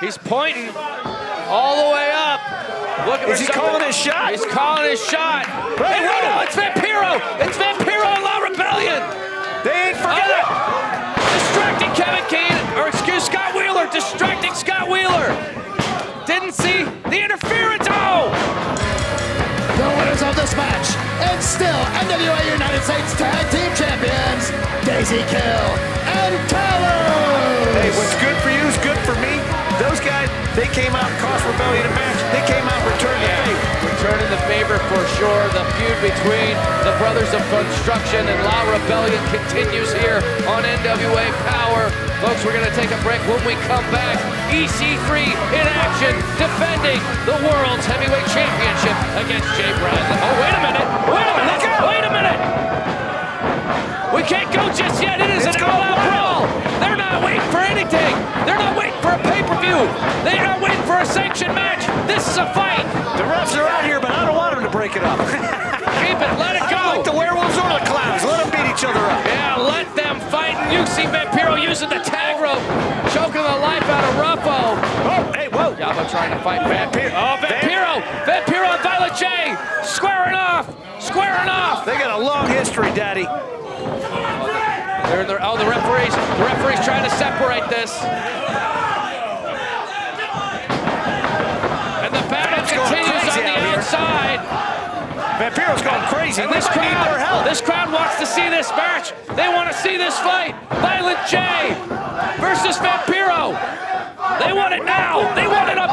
He's pointing all the way up. Look Is he calling his shot? He's calling his shot. Hey, Hey, no, wait. no, it's Vampiro. It's Vampiro and La Rebellion. They ain't forget it. Oh. Distracting Kevin Kane, or excuse Scott Wheeler, distracting Scott Wheeler. Didn't see the interference. Oh! The winners of this match, and still NWA United States Tag Team Champions, Daisy Kill and Talos. Hey, what's good for you is good for me. Those guys, they came out and cost Rebellion a match. They came out and returned the favor. Returning the favor for sure. The feud between the Brothers of Funstruction and La Rebellion continues here on NWA Powerrr. Folks, we're going to take a break. When we come back, EC3 in action, defending the World's Heavyweight Championship against This is a fight. The refs are out here, but I don't want them to break it up. Keep it. Let it don't like the werewolves or the clowns. Let them beat each other up. Yeah, let them fight. And you see Vampiro using the tag rope, choking the life out of Ruffo. Oh, hey, whoa. Yabo trying to fight Vampiro. Vampiro. Oh, Vampiro. Vampiro and Violent J. Squaring off. Squaring off. They got a long history, Daddy. They're in the, oh, the referees. The referee's trying to separate this. Vampiro's going crazy. And this They need more crowd, this crowd wants to see this match. They want to see this fight. Violent J versus Vampiro. They want it now. They want it on